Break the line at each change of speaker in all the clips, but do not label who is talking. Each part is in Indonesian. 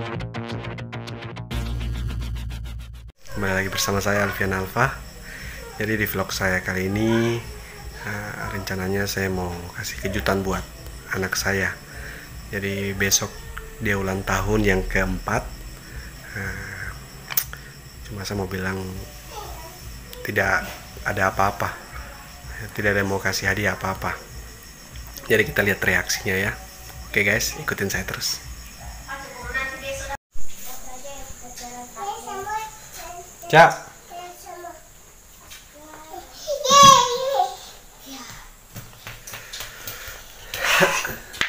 Kembali lagi bersama saya Alfian Alfa. Jadi di vlog saya kali ini eh, rencananya saya mau kasih kejutan buat anak saya. Jadi besok dia ulang tahun yang keempat. Eh, cuma saya mau bilang tidak ada apa-apa. Tidak ada yang mau kasih hadiah apa-apa. Jadi kita lihat reaksinya ya. Oke guys, ikutin saya terus. Cak,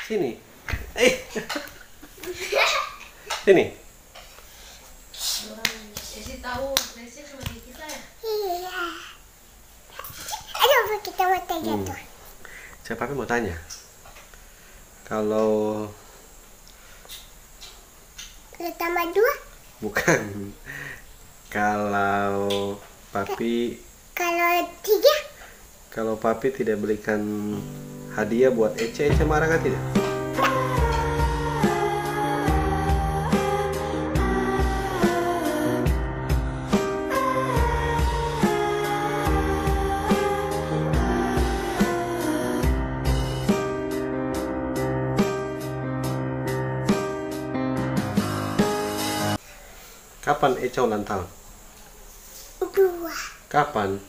sini. Eh. Sini.
Desi tahu, Desi cuma di kita ya.
Aduh, kita mau tanya
Hmm.
tuh.
Papi mau tanya. Kalau
Lu tambah dua,
bukan kalau papi
kalau tiga,
kalau papi tidak belikan hadiah buat Ece, Ece marah kan tidak? Kapan Ece ulang tahun? Kapan?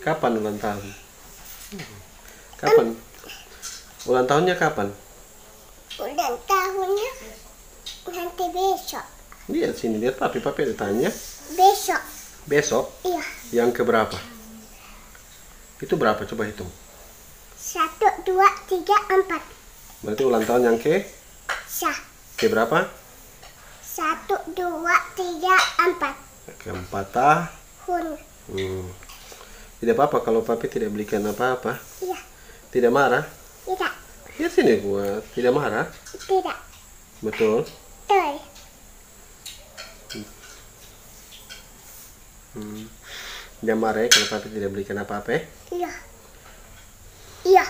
Kapan ulang tahun? Kapan? Ulang tahunnya kapan?
Ulang tahunnya nanti besok.
Lihat sini, lihat papi, papi ada tanya.
Besok,
Besok
iya.
yang keberapa? Itu berapa? Coba hitung.
Satu, dua, tiga, empat.
Berarti ulang tahun yang ke
Sah.
ke berapa?
Satu, dua, tiga, empat.
Keempat ah. Hmm. Tidak apa-apa kalau papi tidak belikan apa-apa.
Iya.
Tidak marah.
Tidak.
Lihat sini gua, tidak marah.
Tidak.
Betul.
Betul.
Hmm. Dia marah ya kalau papi tidak belikan apa-apa ya.
Iya. Iya.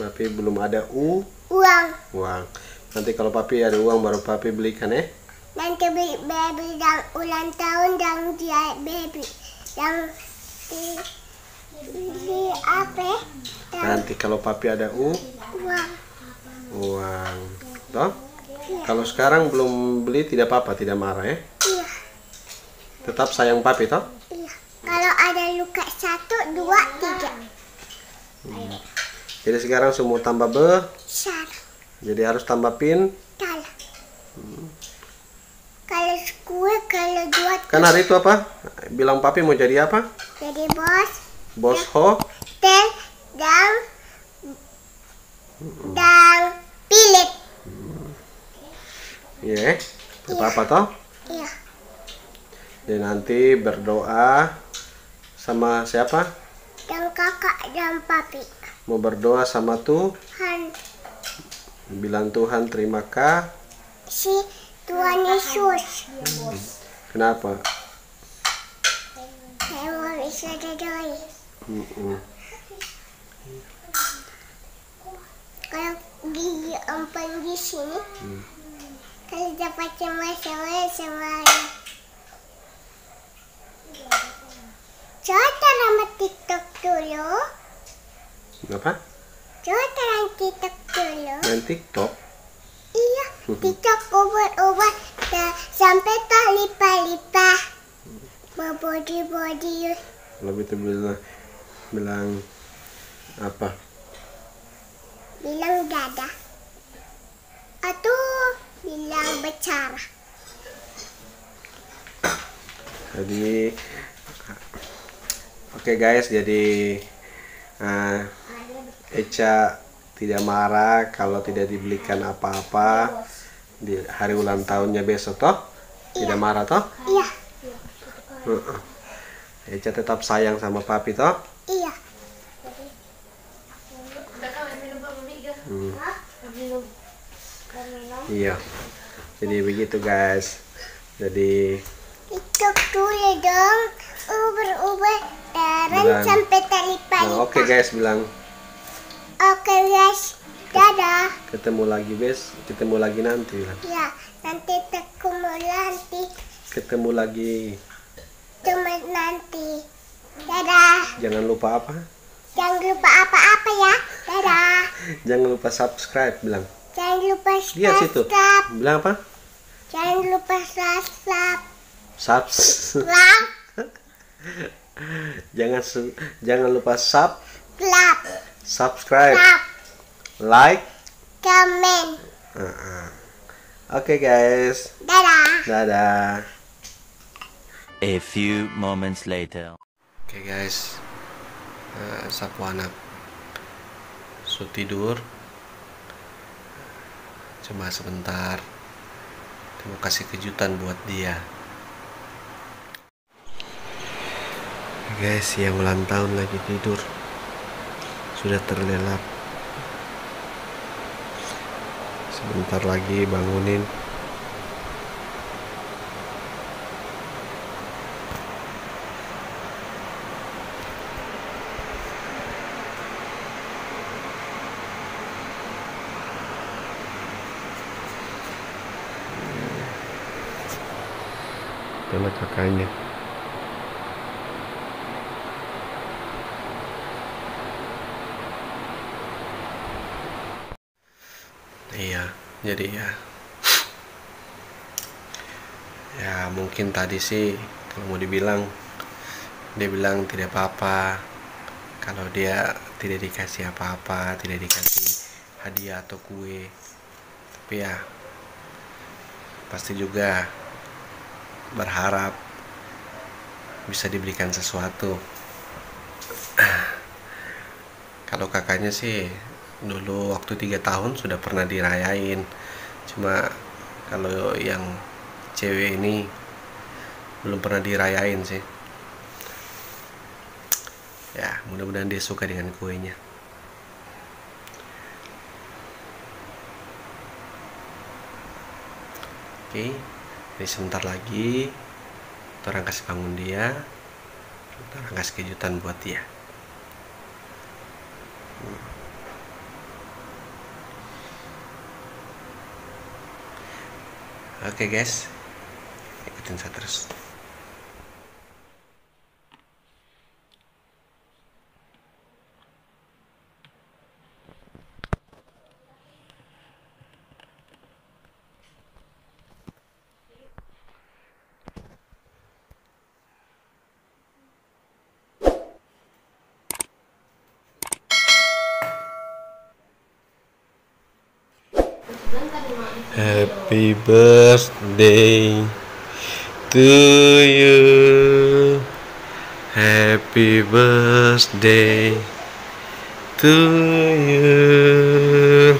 Papi belum ada u
Uang.
uang. Nanti kalau papi ada uang baru papi belikan ya.
Nanti beli baby dan ulang tahun dan dia baby yang di, di apa? Dan
Nanti kalau papi ada u
uang.
uang. Toh? Kalau sekarang belum beli tidak apa-apa, tidak marah ya.
Iya.
Tetap sayang papi toh?
Iya. Kalau ada luka satu, dua, tiga.
Jadi sekarang semua tambah be,
Sar.
jadi harus tambah pin.
Tal. Kalau kue, kalau dua,
Kan hari itu apa? Bilang papi mau jadi apa?
jadi bos,
Bos ho.
tel, dan dan pilit.
Iya. Tidak apa-apa toh?
Iya.
Jadi nanti berdoa sama siapa?
Dan kakak dan papi.
Mau berdoa sama tuh
Han,
bilang Tuhan terima kasih.
si Tuhan Yesus.
Kenapa?
Saya mau bisa Kalau gigi empat di sini, kalau dapat sama-sama sama Coba nama TikTok dulu.
Apa?
Coba terang TikTok dulu.
Main TikTok.
Iya, TikTok obat-obat dan sampai tak lipa-lipa. Mau body-body.
Lebih itu bilang bilang apa?
bilang dada atau bilang bicara
Jadi Oke guys, jadi eh, Eca tidak marah kalau tidak dibelikan apa-apa di hari ulang tahunnya besok toh? Tidak marah toh?
iya.
Eca tetap sayang sama papi toh?
iya?
Hmm, iya. Jadi begitu guys. Jadi
TikTok dulu dong ubah-ubah taran
Bilang.
sampai lipa-lipa
nah, oke guys bilang
Oke guys Dadah.
Ketemu lagi bes, ketemu lagi nanti bilang.
Ya, nanti ketemu nanti.
Ketemu lagi.
Cuma nanti. Dadah.
Jangan lupa apa?
Jangan lupa apa-apa ya. Dadah.
Jangan lupa subscribe bilang.
Jangan lupa
Lihat situ.
subscribe.
Bilang apa?
Jangan lupa subscribe.
Subs.
Like,
jangan su- jangan lupa sub,
clap,
subscribe,
clap,
like.
comment.
Uh-uh. Oke guys,
Dadah.
dadah.
A few moments later.
Oke guys, Eh, sapu anak su tidur. Cuma sebentar. Mau kasih kejutan buat dia. Guys, yang ulang tahun lagi tidur. Sudah terlelap. Sebentar lagi bangunin. Mana kakaknya? Iya, jadi ya. Ya mungkin tadi sih kalau mau dibilang dia bilang tidak apa-apa kalau dia tidak dikasih apa-apa, tidak dikasih hadiah atau kue. Tapi ya pasti juga berharap bisa diberikan sesuatu. Kalau kakaknya sih dulu waktu tiga tahun sudah pernah dirayain. Cuma kalau yang cewek ini belum pernah dirayain sih. Ya, mudah-mudahan dia suka dengan kuenya. Oke, sebentar lagi orang kasih bangun dia, orang kasih kejutan buat dia. Hmm. Oke guys, ikutin saya terus. Happy birthday to you. Happy birthday to you.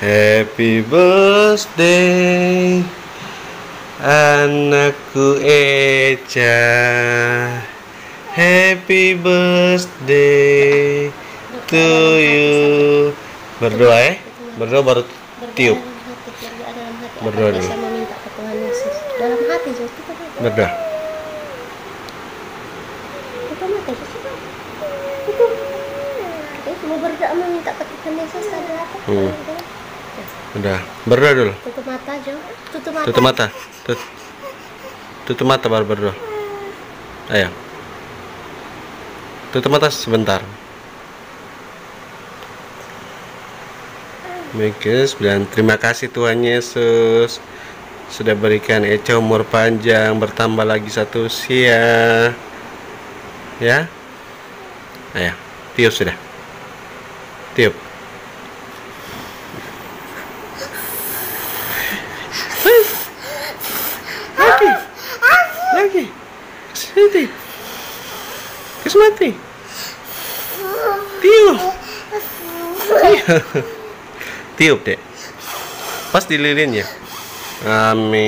Happy birthday anakku Eca. Happy birthday to you. Berdoa ya? Berdoa baru tiup. Berdoa dulu.
Saya meminta ke Tuhan Yesus. Dalam hati Yesus kita berdoa.
Berdoa.
Tutup mata Yesus. Tutup. Mau berdoa meminta ke Tuhan Yesus ada apa?
Hmm. Udah. Berdoa dulu.
Tutup mata Jo. Tutup mata.
Tutup mata. Tut Tutup mata baru berdoa. Ayo. Tutup mata sebentar. Mikis bilang terima kasih Tuhan Yesus. Sudah berikan Eca umur panjang bertambah lagi satu usia. Ya? Ayo tiup sudah. Tiup. Lagi. Lagi. Sini kasih mati tiup tiup dek. Pas di lilinnya amin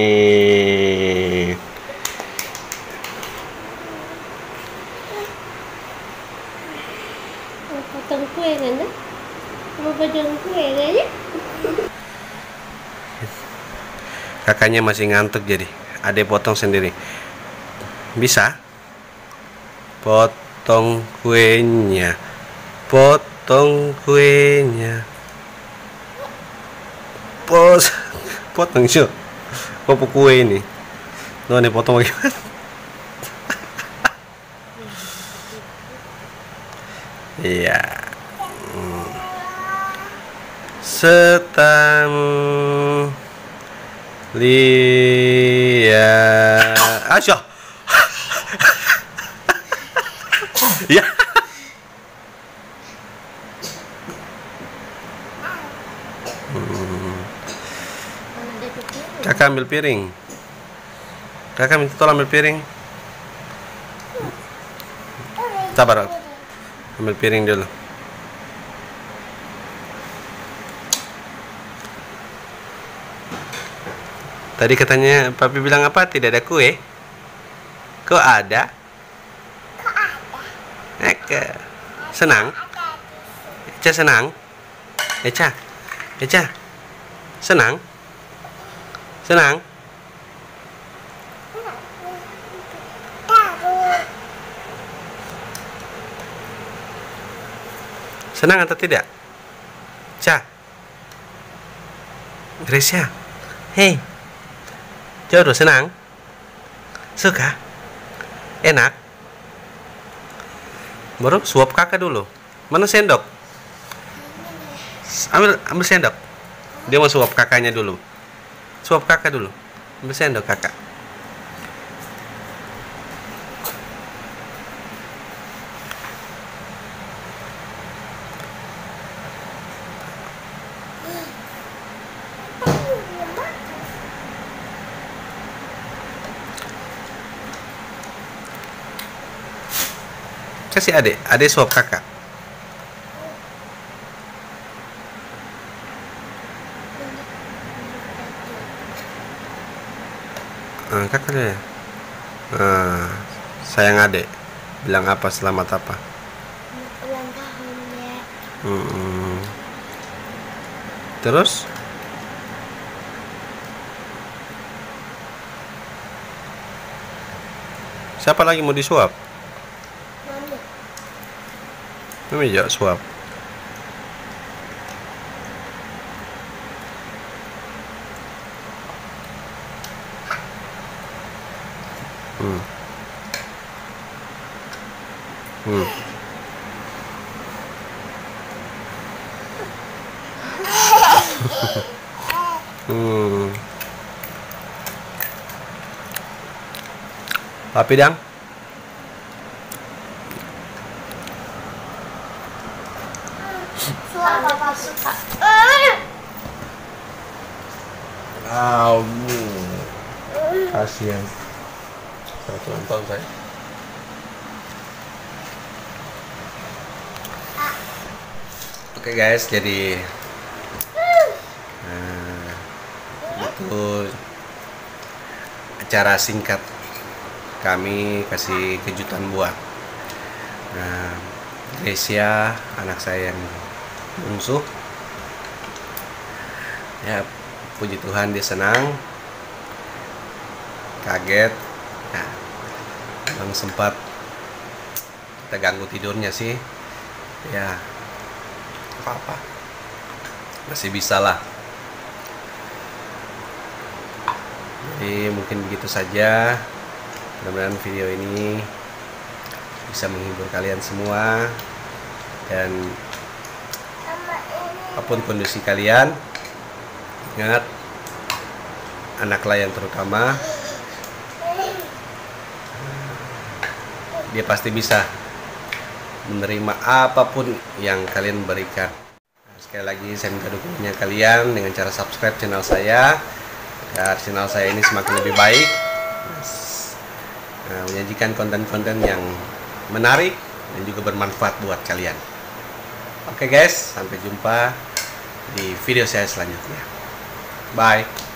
Potong kue kan? Mau potong kue kan ya?
kakaknya masih ngantuk jadi adek potong sendiri. Bisa? Potong kuenya. Potong kuenya pos. Potong sih popo kue ini. No nih potong bagaimana iya. Hmm. setamu lihat. Asya ya
Mana dia pikir?
Kakak ambil piring. Kakak minta tolong ambil piring. Sabar ambil piring dulu. Tadi katanya papi bilang apa? Tidak ada kue. Kok ada? Eka. senang? Eca senang? Eca Eca senang senang. Senang atau tidak? Ca. Gracia. Hei. Jodoh senang? Suka? Enak? Baru suap kakak dulu. Mana sendok? Ambil ambil sendok. Dia mau suap kakaknya dulu. Suap kakak dulu. Ambil sendok kakak. Kasih adek, adek suap kakak. Kakak deh. Ah, sayang adek. Bilang apa selamat apa?
Ulang tahun ya.
Terus? Siapa lagi mau disuap?
Mami.
Mimi ya suap. Hmm. Hmm. hmm. Dang?
Suara papa suka.
Kasihan. Tahun saya. Oke guys, jadi nah, itu acara singkat kami kasih kejutan buat nah, anak saya yang bungsu ya puji Tuhan dia senang kaget memang sempat kita ganggu tidurnya sih. Ya. Apa apa masih bisa lah. Jadi mungkin begitu saja. Mudah-mudahan video ini bisa menghibur kalian semua. Dan apa pun kondisi kalian ingat anak layan terutama dia pasti bisa menerima apa pun yang kalian berikan. Sekali lagi saya minta dukungannya kalian dengan cara subscribe channel saya agar channel saya ini semakin lebih baik. Nah, menyajikan konten-konten yang menarik dan juga bermanfaat buat kalian. Oke guys sampai jumpa di video saya selanjutnya. Bye